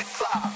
the clock.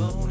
Thank